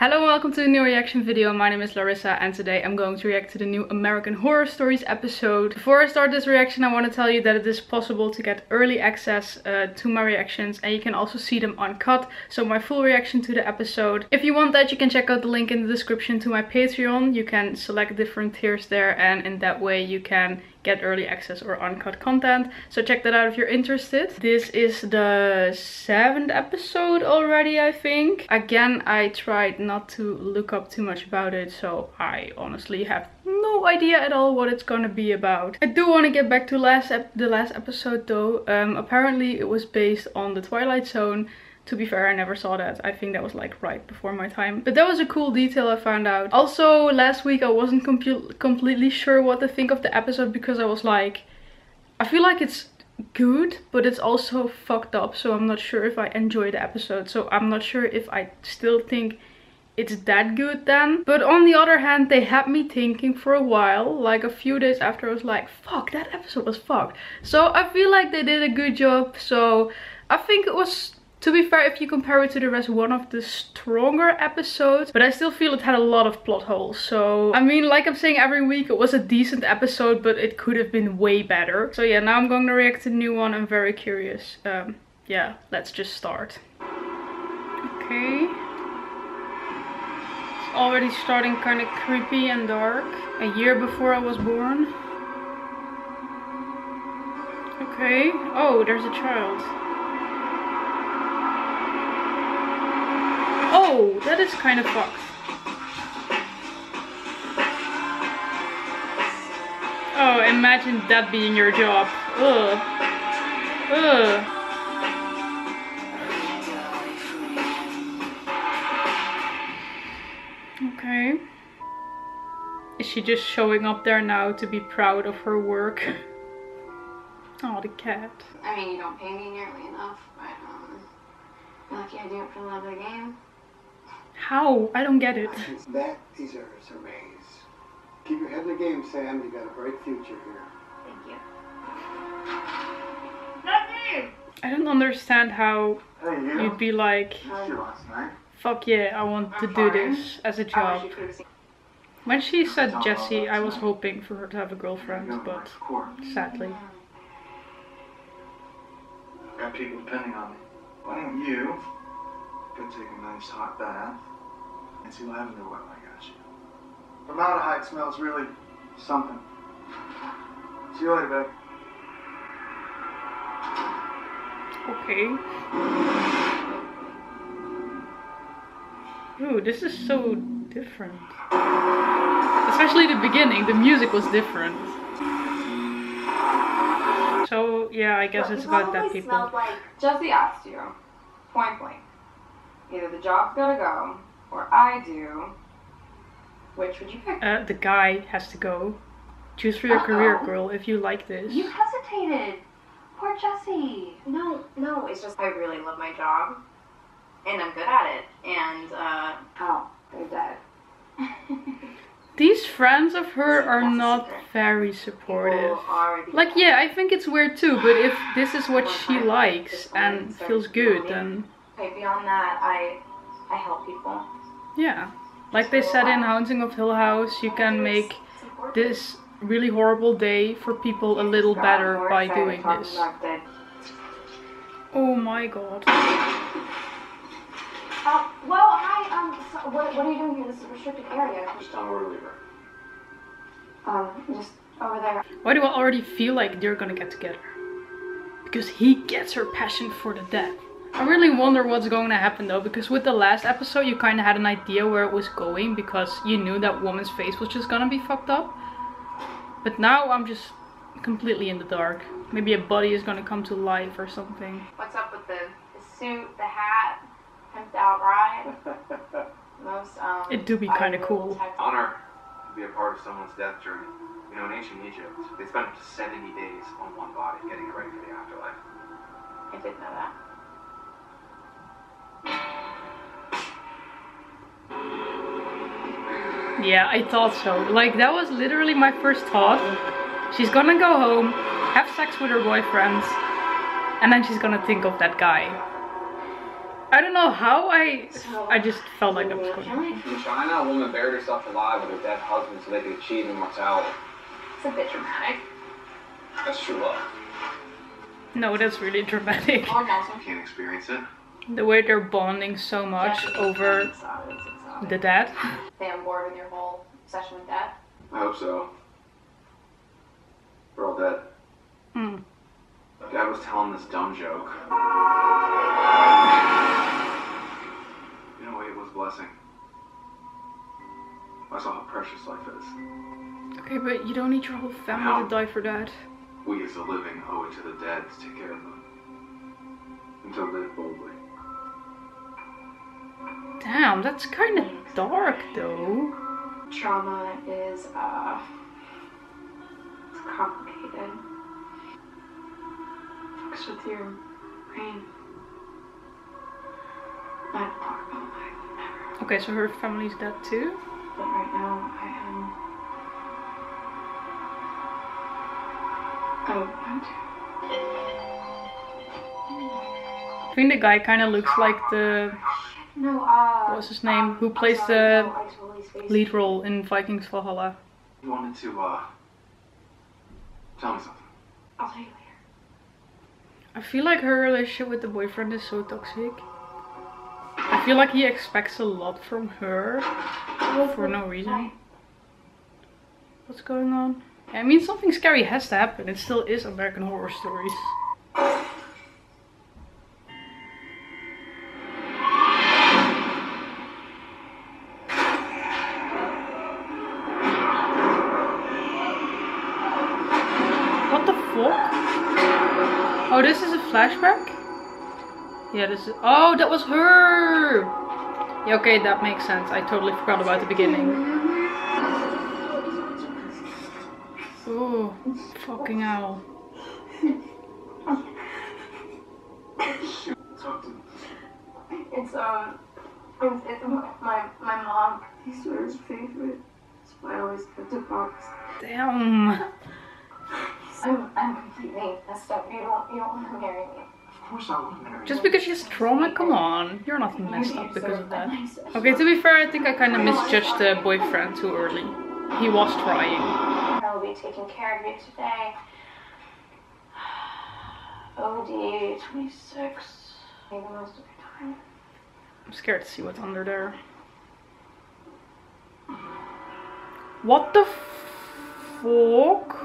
Hello and welcome to a new reaction video. My name is Larissa and today I'm going to react to the new American Horror Stories episode. Before I start this reaction I want to tell you that it is possible to get early access uh, to my reactions and you can also see them uncut. So my full reaction to the episode. If you want that you can check out the link in the description to my Patreon. You can select different tiers there and in that way you can get early access or uncut content. So check that out if you're interested. This is the seventh episode already, I think. Again, I tried not to look up too much about it, so I honestly have no idea at all what it's gonna be about. I do want to get back to last the last episode though. Um, apparently it was based on the Twilight Zone to be fair, I never saw that. I think that was like right before my time. But that was a cool detail I found out. Also, last week I wasn't completely sure what to think of the episode because I was like, I feel like it's good, but it's also fucked up. So I'm not sure if I enjoy the episode. So I'm not sure if I still think it's that good then. But on the other hand, they had me thinking for a while, like a few days after I was like, fuck, that episode was fucked. So I feel like they did a good job. So I think it was to be fair, if you compare it to the rest, one of the stronger episodes. But I still feel it had a lot of plot holes. So, I mean, like I'm saying every week, it was a decent episode, but it could have been way better. So yeah, now I'm going to react to new one. I'm very curious. Um, yeah, let's just start. Okay. It's already starting kind of creepy and dark. A year before I was born. Okay. Oh, there's a child. Oh, that is kind of fucked. Oh, imagine that being your job. Ugh. Ugh. Okay. Is she just showing up there now to be proud of her work? oh, the cat. I mean, you don't pay me nearly enough, but um, lucky I do it for the love of the game. How? I don't get it. That deserves a raise. Keep your head in the game, Sam. You got a bright future here. Thank you. I don't understand how Hey, you. you'd be like, fuck yeah, I want to do this as a job. When she said Jesse, I was hoping for her to have a girlfriend, but sadly. I've got people depending on me. Why don't you go take a nice hot bath and see lavender oil I got you? Formaldehyde smells really something. See you later, babe. Okay. Ooh, this is so different. Especially the beginning, the music was different. So, yeah, I guess it's about dead people. Smelled like Jesse asked you, point blank. Either the job's gotta go, or I do. Which would you pick? Uh, the guy has to go. Choose for your career, Uh-oh. girl, if you like this. You hesitated. Poor Jesse. No, no, it's just I really love my job, and I'm good at it. And uh, oh, they're dead. These friends of her are That's not very supportive. People are the Like, yeah, I think it's weird too, but if this is what she likes and feels good, then Okay, beyond that, I I help people. Yeah. Like they said in Haunting of Hill House, you can make this really horrible day for people a little better by doing this. Oh my god. Uh, well, hi. Um, so what, what are you doing here? This is a restricted area. Just tell her to leave her. Um, just over there. Why do I already feel like they're gonna get together? Because he gets her passion for the death. I really wonder what's going to happen though, because with the last episode you kind of had an idea where it was going because you knew that woman's face was just gonna be fucked up. But now I'm just completely in the dark. Maybe a body is gonna come to life or something. What's up with the, the suit, the hat, pimped out ride? Most um. It do be kinda cool. Honor to be a part of someone's death journey. You know, in ancient Egypt, they spent up to 70 days on one body getting it ready for the afterlife. I didn't know that. Yeah, I thought so. Like, that was literally my first thought. She's gonna go home, have sex with her boyfriend, and then she's gonna think of that guy. I don't know how I I just felt like that was going. In China, a woman buried herself alive with her dead husband so they could achieve immortality. It's a bit dramatic. That's true love. No, that's really dramatic. Can't experience it. The way they're bonding so much Yeah, over it's exotic, it's exotic. the dead. Stay on board with your whole obsession with that. I hope so. We're all dead. Hmm. Dad was telling this dumb joke. You know, it was a blessing. I saw how precious life is. Okay, but you don't need your whole family to die for that. We as the living owe it to the dead to take care of them. And to live boldly. Damn, that's kind of dark though. Trauma is, uh, it's complicated. Fucks with your brain. I don't talk about never. Okay, so her family's dead too. But right now, I am. I want to. I think the guy kind of looks like the No, uh. What was his name? um, Who plays sorry, the no, totally lead role in Vikings Valhalla. You wanted to, uh. Tell me something. I'll tell you later. I feel like her relationship with the boyfriend is so toxic. I feel like he expects a lot from her for no reason. What's going on? I mean, something scary has to happen. It still is American Horror Stories. Yeah, this is. Oh, that was her! Yeah, okay, that makes sense. I totally forgot about the beginning. Oh, fucking hell. Talk to me. It's, um. It's, it's my, my mom. He's of favorite. That's why I always kept a box. Damn. I'm, I'm completely messed up. You don't, you don't want to marry me. Of course I would marry Just you. because she's trauma? Come on. You're not messed up because of that. Okay, to be fair, I think I kind of misjudged the boyfriend too early. He was trying. I'll be taking care of you today. OD 26. Make the most of your time. I'm scared to see what's under there. What the fuck?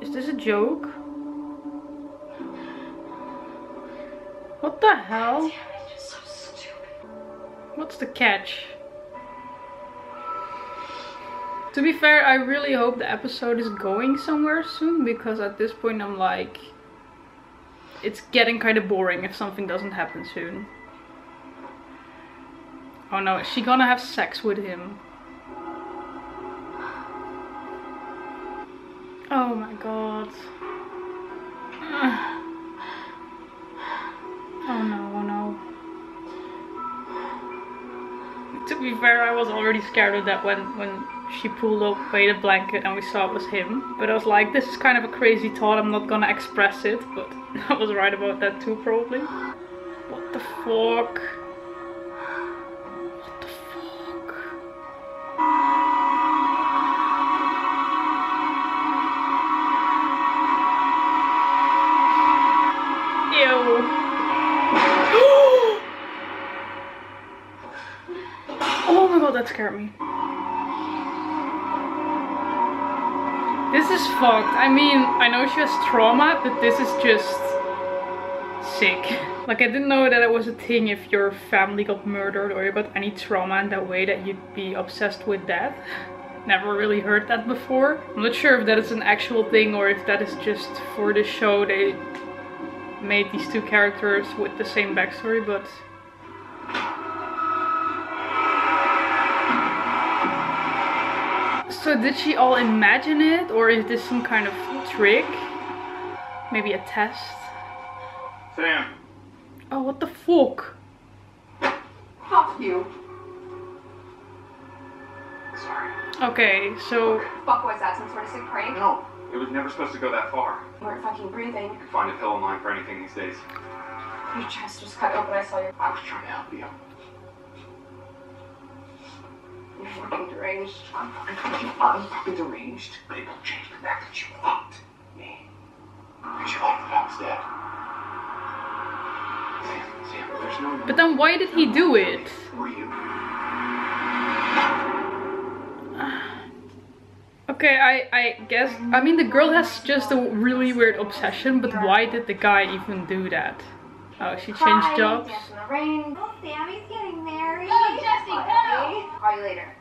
Is this a joke? What the hell? Damn, it's just so. What's the catch? To be fair, I really hope the episode is going somewhere soon because at this point I'm like, it's getting kind of boring if something doesn't happen soon. Oh no, is she gonna have sex with him? Oh my god. Was already scared of that when, when she pulled away the blanket and we saw it was him. But I was like, this is kind of a crazy thought, I'm not gonna express it. But I was right about that too, probably. What the fuck? That scared me. This is fucked. I mean, I know she has trauma, but this is just sick. Like, I didn't know that it was a thing if your family got murdered or you got any trauma in that way that you'd be obsessed with death. Never really heard that before. I'm not sure if that is an actual thing or if that is just for the show they made these two characters with the same backstory, but So did she all imagine it or is this some kind of trick? Maybe a test? Sam. Oh, what the fuck? Fuck you. Sorry. Okay, so Fuck, was that some sort of sick prank? No, it was never supposed to go that far. You weren't fucking breathing. You can find a pill online for anything these days. Your chest just cut open. I saw your. I was trying to help you. Fucking deranged. I'm fucking fucking I'm fucking deranged. But it won't change the fact that you fucked me. You thought that I dead. Sam, Sam, there's no But then why did he do it? You? Okay, I, I guess, I mean the girl has just a really weird obsession, but why did the guy even do that? Oh, she changed Hi, jobs? Dance in the rain. Oh, Sammy's getting married. Oh, Jesse, Bye. no. Call you later.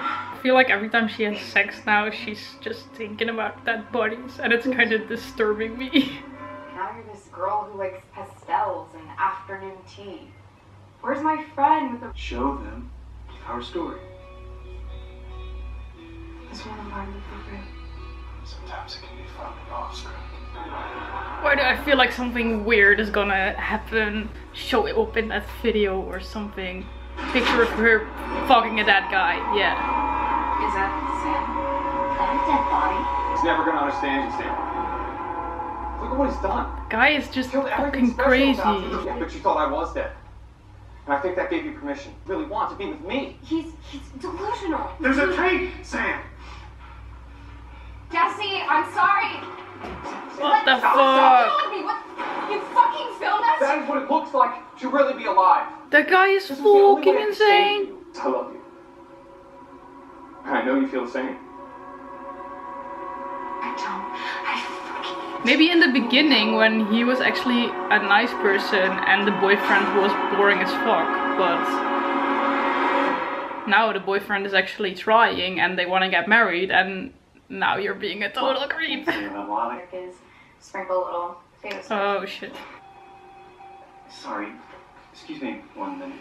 I feel like every time she has sex now, she's just thinking about dead bodies, and it's kind of disturbing me. Now you're this girl who likes pastels and afternoon tea. Where's my friend with the Show them our story. this one I'm appropriate? Sometimes it can be fucking off script. Why do I feel like something weird is gonna happen? Show it up in that video or something. Picture of her fucking at that guy, yeah. Is that Sam? That a dead body? He's never gonna understand you, Sam. Look at what he's done. Guy is just Killed fucking crazy. Yeah, but you thought I was dead. And I think that gave you permission. Really want to be with me. He's he's delusional. There's a tree, Sam. Jesse, I'm sorry. What the Stop fuck? filming me. What? You fucking filmed us? That is what it looks like to really be alive. That guy is This was the only fucking way I could save insane. you. I love you. I know you feel the same. I don't. I. Maybe in the beginning when he was actually a nice person and the boyfriend was boring as fuck, but now the boyfriend is actually trying and they want to get married and now you're being a total creep. I'm lying. Is sprinkle a little potato sauce. Oh shit. Sorry. Excuse me one minute.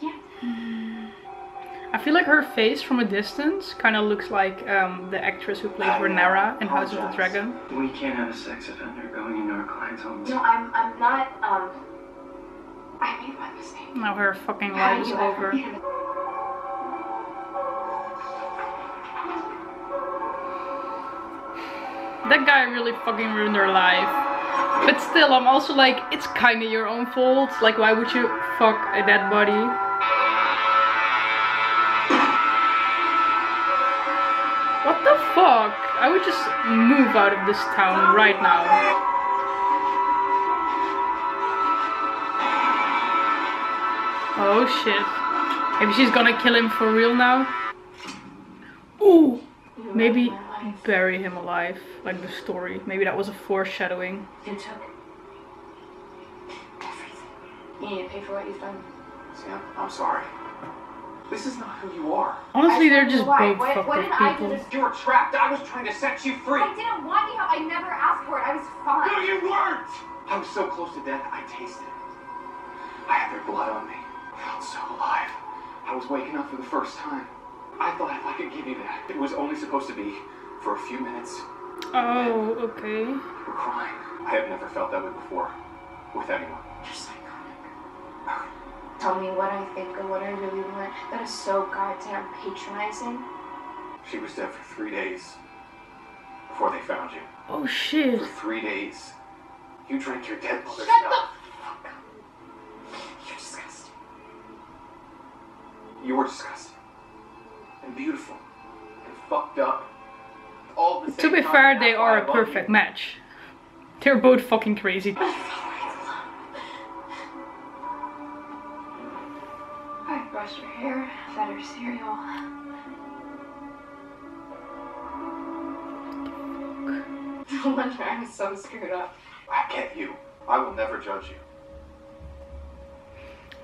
Yeah. I feel like her face from a distance kind of looks like um, the actress who plays Rhaenyra in House of the Dragon. We can't have a sex offender going into our client's homes. No, I'm I'm not. Um. I made one mistake. Now her fucking How life do is you ever over. That guy really fucking ruined her life. But still, I'm also like, it's kind of your own fault. Like, why would you fuck a dead body? What the fuck? I would just move out of this town right now. Oh shit. Maybe she's gonna kill him for real now? Ooh! Maybe. Bury him alive, like the story. Maybe that was a foreshadowing. You took everything. You need to pay for what you've done. Sam, I'm sorry. This is not who you are. Honestly, they're just know why. both What- fucked what up did I do people. to- You were trapped. I was trying to set you free. I didn't want you. I never asked for it. I was fine. No, you weren't. I was so close to death, I tasted it. I had their blood on me. I felt so alive. I was waking up for the first time. I thought if I could give you that, it was only supposed to be for a few minutes. Oh, okay. You were crying. I have never felt that way before. With anyone. You're psychotic. Tell me what I think or what I really want. That is so goddamn patronizing. She was dead for three days before they found you. Oh shit. For three days. You drank your dead mother's Shut the fuck up. You're disgusting. You were disgusting. And beautiful. And fucked up. All at the To be time. fair, they are a perfect you. match. They're both fucking crazy. I brushed her hair, fed her cereal. No wonder I'm so screwed up. I get you. I will never judge you.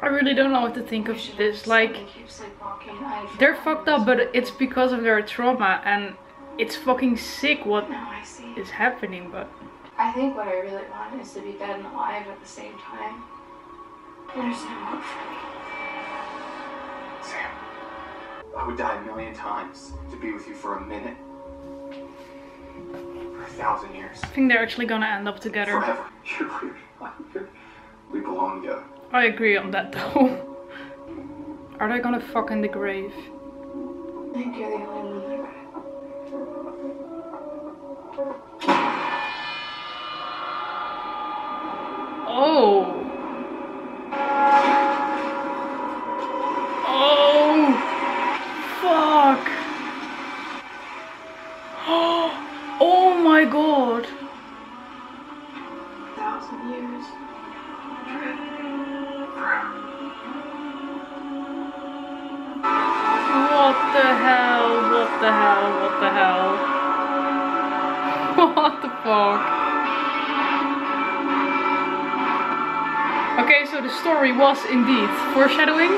I really don't know what to think of this. Like, let me keep sleepwalking. I they're fucked up, but it's because of their trauma, and it's fucking sick what Now I see. is happening, but. I think what I really want is to be dead and alive at the same time. There's no hope for me. Sam, I would die a million times to be with you for a minute. For a thousand years. I think they're actually gonna end up together. Forever. You're weird. I'm. We belong together. I agree on that though. Are they gonna fuck in the grave? I think you're the only one that could. Oh. Hell? What the hell? What the hell? What the fuck? Okay, so the story was indeed foreshadowing.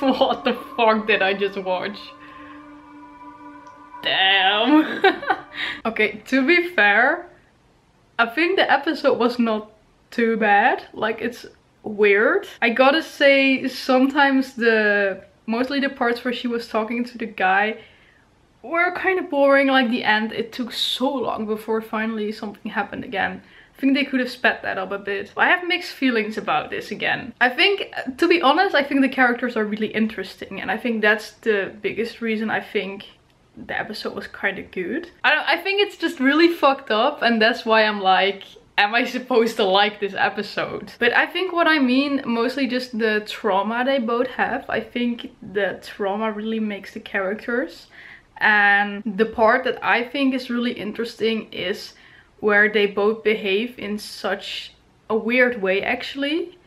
what the fuck did I just watch? Damn. okay, to be fair, I think the episode was not too bad. Like it's weird. I gotta say sometimes the mostly the parts where she was talking to the guy were kind of boring. Like the end, it took so long before finally something happened again. I think they could have sped that up a bit. I have mixed feelings about this again. I think, to be honest, I think the characters are really interesting. And I think that's the biggest reason I think the episode was kind of good. I I think it's just really fucked up. And that's why I'm like, am I supposed to like this episode? But I think what I mean, mostly just the trauma they both have. I think the trauma really makes the characters. And the part that I think is really interesting is where they both behave in such a weird way actually.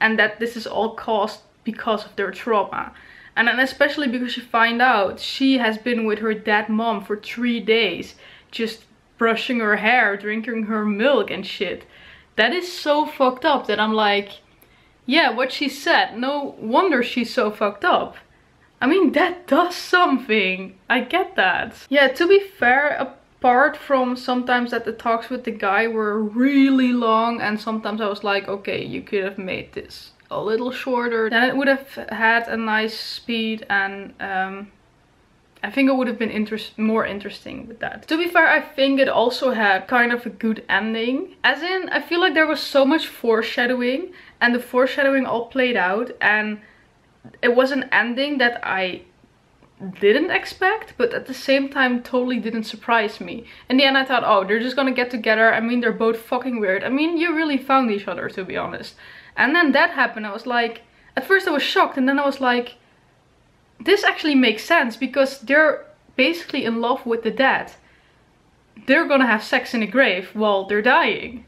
And that this is all caused because of their trauma. And then especially because you find out she has been with her dead mom for three days. Just brushing her hair, drinking her milk and shit. That is so fucked up that I'm like, yeah, what she said, no wonder she's so fucked up. I mean, that does something. I get that. Yeah, to be fair, apart from sometimes that the talks with the guy were really long and sometimes I was like, okay, you could have made this a little shorter. Then it would have had a nice speed and um, I think it would have been interest more interesting with that. To be fair, I think it also had kind of a good ending. As in, I feel like there was so much foreshadowing and the foreshadowing all played out and it was an ending that I didn't expect, but at the same time totally didn't surprise me. In the end I thought, oh, they're just gonna get together. I mean, they're both fucking weird. I mean, you really found each other, to be honest. And then that happened. I was like, at first I was shocked and then I was like, this actually makes sense because they're basically in love with the dead. They're gonna have sex in a grave while they're dying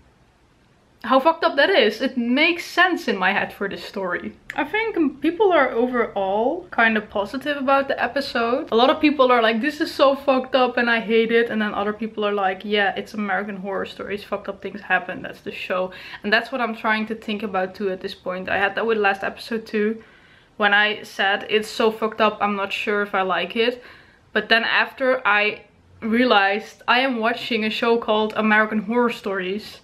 how fucked up that is. It makes sense in my head for this story. I think people are overall kind of positive about the episode. A lot of people are like, this is so fucked up and I hate it. And then other people are like, yeah, it's American Horror Stories. Fucked up things happen. That's the show. And that's what I'm trying to think about too at this point. I had that with last episode too. When I said it's so fucked up, I'm not sure if I like it. But then after I realized I am watching a show called American Horror Stories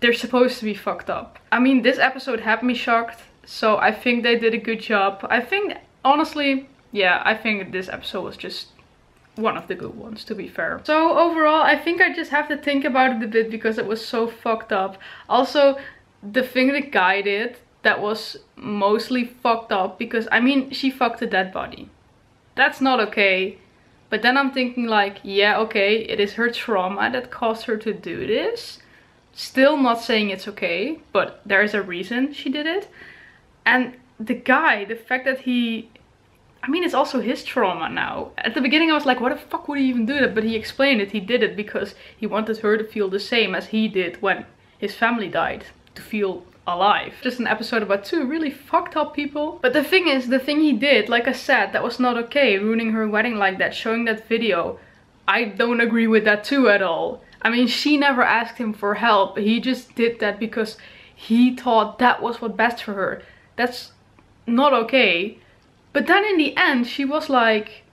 they're supposed to be fucked up. I mean, this episode had me shocked, so I think they did a good job. I think, honestly, yeah, I think this episode was just one of the good ones, to be fair. So overall, I think I just have to think about it a bit because it was so fucked up. Also, the thing the guy did that was mostly fucked up because, I mean, she fucked a dead body. That's not okay. But then I'm thinking like, yeah, okay, it is her trauma that caused her to do this. Still not saying it's okay, but there is a reason she did it. And the guy, the fact that he... I mean, it's also his trauma now. At the beginning I was like, what the fuck would he even do that? But he explained it. He did it because he wanted her to feel the same as he did when his family died. To feel alive. Just an episode about two really fucked up people. But the thing is, the thing he did, like I said, that was not okay. Ruining her wedding like that, showing that video. I don't agree with that too at all. I mean, she never asked him for help. He just did that because he thought that was what best for her. That's not okay. But then in the end, she was like,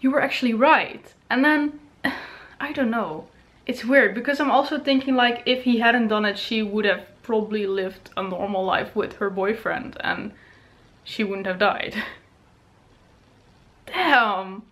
you were actually right. And then, I don't know. It's weird because I'm also thinking like if he hadn't done it, she would have probably lived a normal life with her boyfriend and she wouldn't have died. Damn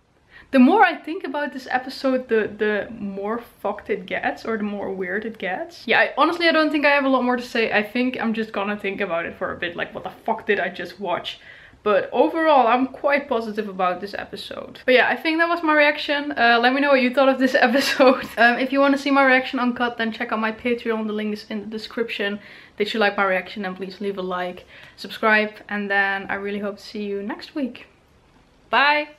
the more I think about this episode, the, the more fucked it gets or the more weird it gets. Yeah, I, honestly, I don't think I have a lot more to say. I think I'm just gonna think about it for a bit. Like, what the fuck did I just watch? But overall, I'm quite positive about this episode. But yeah, I think that was my reaction. Uh, let me know what you thought of this episode. um, if you want to see my reaction uncut, then check out my Patreon. The link is in the description. Did you like my reaction? Then please leave a like, subscribe, and then I really hope to see you next week. Bye!